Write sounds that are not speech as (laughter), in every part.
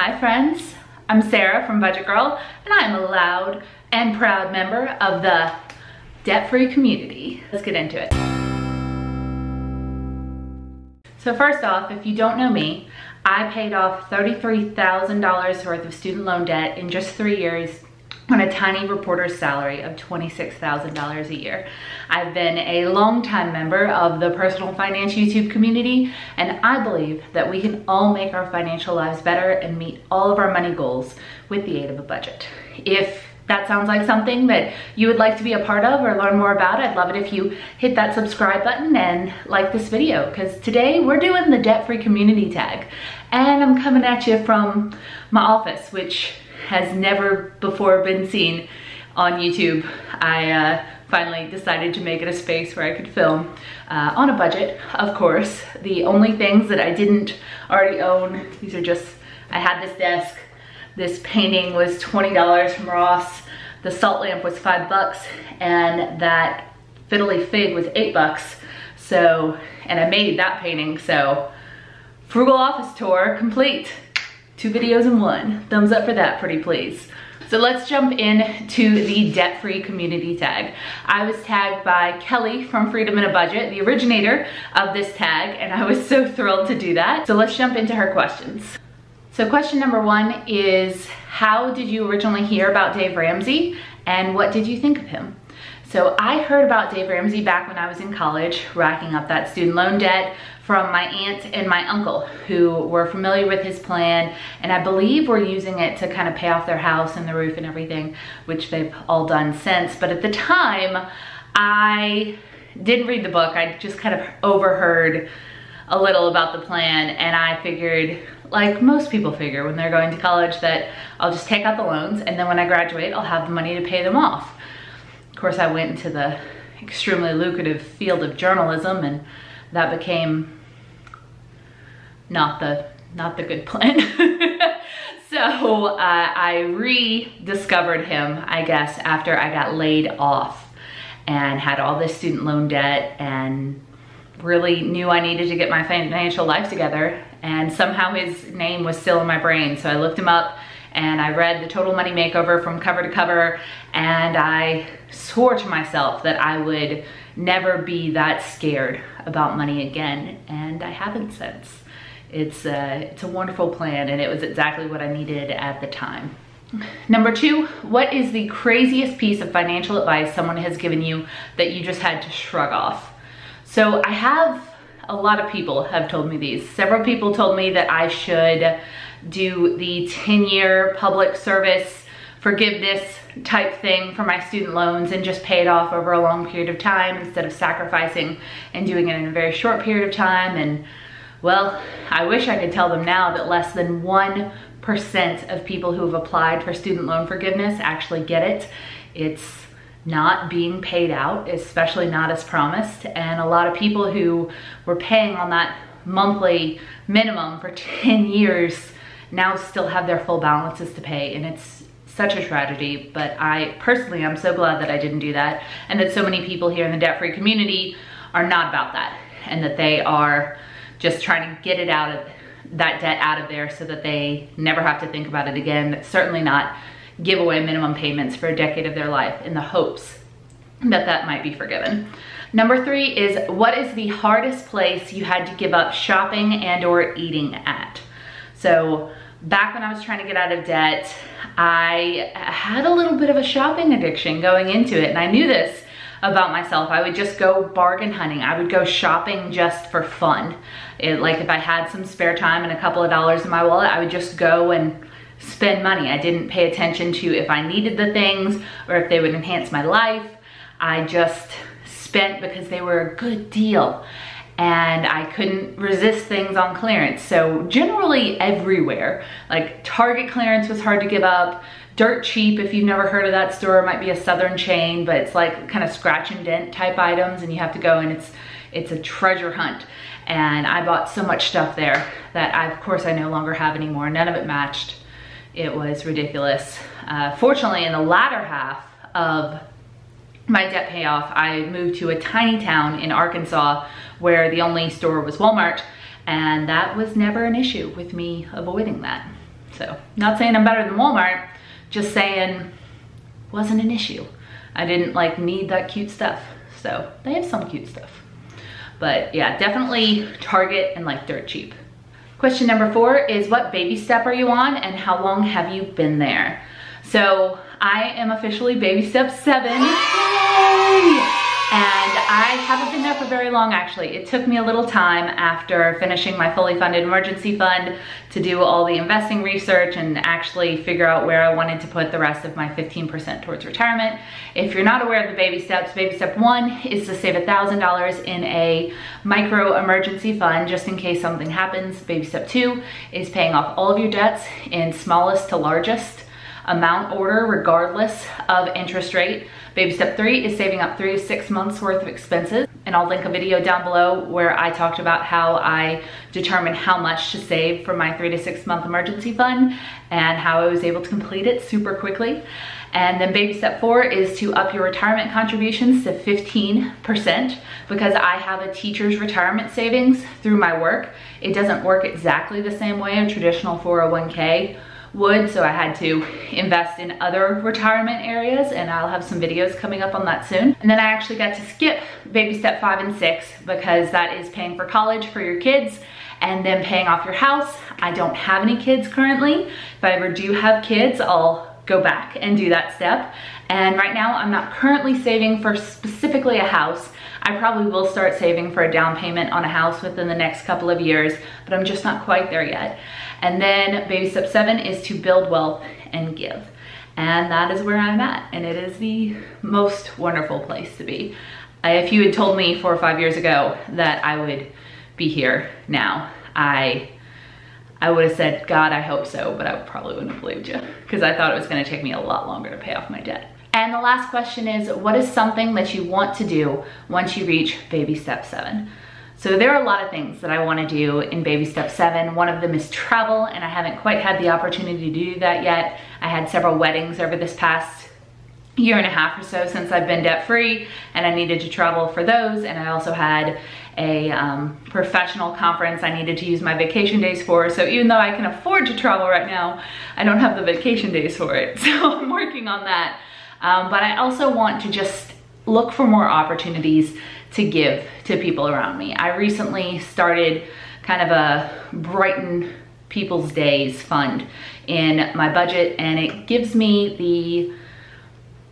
Hi friends, I'm Sarah from Budget Girl and I'm a loud and proud member of the debt-free community. Let's get into it. So first off, if you don't know me, I paid off $33,000 worth of student loan debt in just three years on a tiny reporter's salary of $26,000 a year. I've been a longtime member of the personal finance YouTube community, and I believe that we can all make our financial lives better and meet all of our money goals with the aid of a budget. If that sounds like something that you would like to be a part of or learn more about, I'd love it if you hit that subscribe button and like this video because today we're doing the debt-free community tag and I'm coming at you from my office, which has never before been seen on YouTube. I uh, finally decided to make it a space where I could film uh, on a budget, of course. The only things that I didn't already own, these are just, I had this desk. This painting was $20 from Ross. The salt lamp was five bucks and that fiddle leaf fig was eight bucks. So, and I made that painting, so frugal office tour complete. Two videos in one. Thumbs up for that, pretty please. So let's jump in to the debt-free community tag. I was tagged by Kelly from Freedom in a Budget, the originator of this tag, and I was (laughs) so thrilled to do that. So let's jump into her questions. So question number one is, how did you originally hear about Dave Ramsey and what did you think of him? So I heard about Dave Ramsey back when I was in college, racking up that student loan debt, from my aunt and my uncle who were familiar with his plan and I believe were using it to kind of pay off their house and the roof and everything, which they've all done since. But at the time, I didn't read the book. I just kind of overheard a little about the plan and I figured, like most people figure when they're going to college, that I'll just take out the loans and then when I graduate, I'll have the money to pay them off. Of course, I went into the extremely lucrative field of journalism and that became not the not the good plan. (laughs) so uh, I rediscovered him, I guess, after I got laid off and had all this student loan debt and really knew I needed to get my financial life together. And somehow his name was still in my brain. So I looked him up and I read The Total Money Makeover from cover to cover and I swore to myself that I would never be that scared about money again and I haven't since. It's a, it's a wonderful plan and it was exactly what I needed at the time. Number two, what is the craziest piece of financial advice someone has given you that you just had to shrug off? So I have, a lot of people have told me these. Several people told me that I should do the 10 year public service forgiveness type thing for my student loans and just pay it off over a long period of time instead of sacrificing and doing it in a very short period of time and well, I wish I could tell them now that less than 1% of people who have applied for student loan forgiveness actually get it. It's not being paid out, especially not as promised. And a lot of people who were paying on that monthly minimum for (laughs) 10 years now still have their full balances to pay. And it's such a tragedy, but I personally, I'm so glad that I didn't do that and that so many people here in the debt-free community are not about that and that they are just trying to get it out of that debt out of there so that they never have to think about it again. Certainly not give away minimum payments for a decade of their life in the hopes that that might be forgiven. Number three is what is the hardest place you had to give up shopping and or eating at? So back when I was trying to get out of debt, I had a little bit of a shopping addiction going into it and I knew this about myself. I would just go bargain hunting. I would go shopping just for fun. It, like if I had some spare time and a couple of dollars in my wallet, I would just go and spend money. I didn't pay attention to if I needed the things or if they would enhance my life. I just spent because they were a good deal and I couldn't resist things on clearance. So generally everywhere, like Target clearance was hard to give up, dirt cheap if you've never heard of that store might be a southern chain but it's like kind of scratch and dent type items and you have to go and it's it's a treasure hunt. And I bought so much stuff there that I, of course I no longer have anymore. None of it matched. It was ridiculous. Uh, fortunately in the latter half of my debt payoff I moved to a tiny town in Arkansas where the only store was Walmart and that was never an issue with me avoiding that So not saying I'm better than Walmart, just saying wasn't an issue. I didn't like need that cute stuff. So they have some cute stuff. But yeah, definitely Target and like dirt cheap. Question number four is what baby step are you on and how long have you been there? So I am officially baby step seven. And I haven't been there for very long actually. It took me a little time after finishing my fully funded emergency fund to do all the investing research and actually figure out where I wanted to put the rest of my 15% towards retirement. If you're not aware of the baby steps, baby step one is to save $1,000 in a micro emergency fund just in case something happens. Baby step two is paying off all of your debts in smallest to largest amount order regardless of interest rate. Baby step three is saving up three to six months worth of expenses. And I'll link a video down below where I talked about how I determined how much to save for my three to six month emergency fund and how I was able to complete it super quickly. And then baby step four is to up your retirement contributions to 15% because I have a teacher's retirement savings through my work. It doesn't work exactly the same way a traditional 401k would, so I had to invest in other retirement areas and I'll have some videos coming up on that soon. And then I actually got to skip baby step five and six because that is paying for college for your kids and then paying off your house. I don't have any kids currently. If I ever do have kids, I'll go back and do that step. And right now I'm not currently saving for specifically a house. I probably will start saving for a down payment on a house within the next couple of years, but I'm just not quite there yet. And then baby step seven is to build wealth and give. And that is where I'm at. And it is the most wonderful place to be. Uh, if you had told me four or five years ago that I would be here now, I I would have said, God, I hope so, but I probably wouldn't have believed you because I thought it was gonna take me a lot longer to pay off my debt. And the last question is, what is something that you want to do once you reach baby step seven? So there are a lot of things that I wanna do in baby step seven. One of them is travel, and I haven't quite had the opportunity to do that yet. I had several weddings over this past year and a half or so since I've been debt free, and I needed to travel for those. And I also had a um, professional conference I needed to use my vacation days for. So even though I can afford to travel right now, I don't have the vacation days for it. (laughs) So I'm working on that. Um, but I also want to just look for more opportunities to give to people around me. I recently started kind of a Brighten People's Days fund in my budget and it gives me the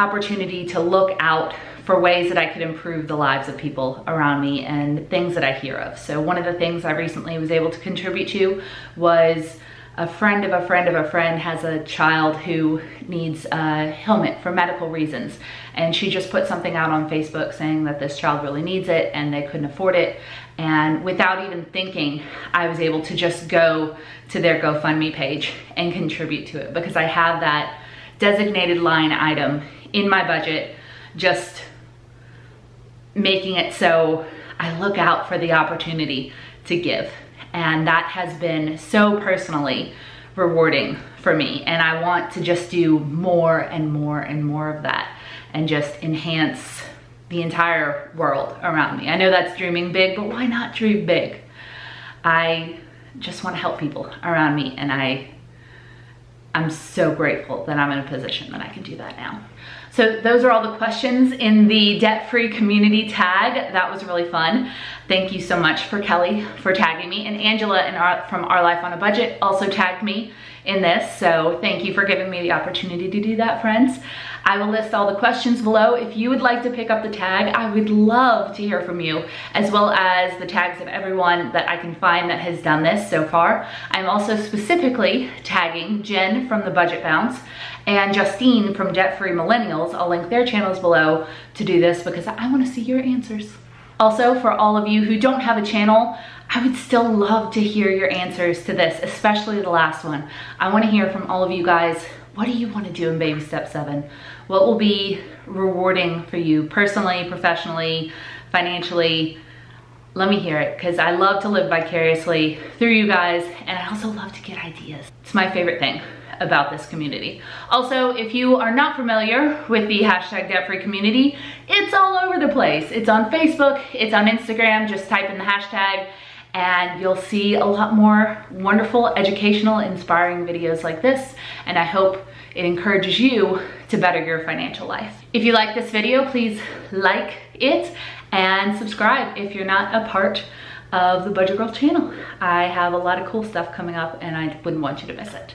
opportunity to look out for ways that I could improve the lives of people around me and things that I hear of. So one of the things I recently was able to contribute to was a friend of a friend of a friend has a child who needs a helmet for medical reasons. And she just put something out on Facebook saying that this child really needs it and they couldn't afford it. And without even thinking, I was able to just go to their GoFundMe page and contribute to it because I have that designated line item in my budget, just making it so I look out for the opportunity to give. And that has been so personally rewarding for me. And I want to just do more and more and more of that and just enhance the entire world around me. I know that's dreaming big, but why not dream big? I just want to help people around me and I I'm so grateful that I'm in a position that I can do that now. So those are all the questions in the debt-free community tag. That was really fun. Thank you so much for Kelly for tagging me. And Angela our, from Our Life on a Budget also tagged me in this. So thank you for giving me the opportunity to do that, friends. I will list all the questions below. If you would like to pick up the tag, I would love to hear from you, as well as the tags of everyone that I can find that has done this so far. I'm also specifically tagging Jen from the Budget Bounce and Justine from Debt Free Millennials. I'll link their channels below to do this because I wanna see your answers. Also, for all of you who don't have a channel, I would still love to hear your answers to this, especially the last one. I wanna hear from all of you guys, what do you wanna do in baby step seven? What will be rewarding for you personally, professionally, financially? Let me hear it because I love to live vicariously through you guys and I also love to get ideas. It's my favorite thing about this community. Also, if you are not familiar with the hashtag debt free community, it's all over the place. It's on Facebook, it's on Instagram, just type in the hashtag and you'll see a lot more wonderful, educational, inspiring videos like this. And I hope it encourages you to better your financial life. If you like this video, please like it and subscribe if you're not a part of the Budget Girl channel. I have a lot of cool stuff coming up and I wouldn't want you to miss it.